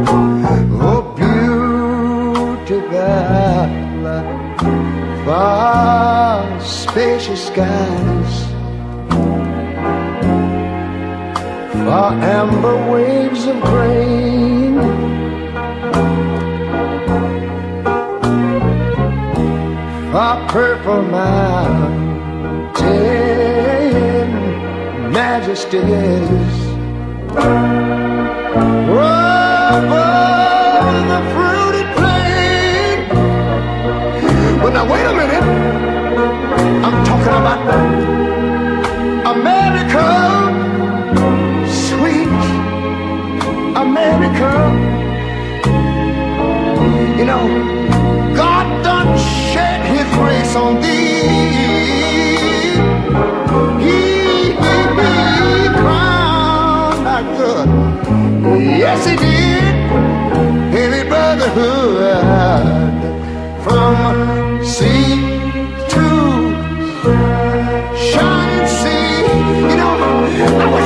Oh, beautiful, far spacious skies, far amber waves of grain. Far purple mountain majesties. But now wait a minute. I'm talking about America, sweet America. You know, God done shed His grace on thee. He, crowned our good. Yes, He did. Any brotherhood shining sea. You know,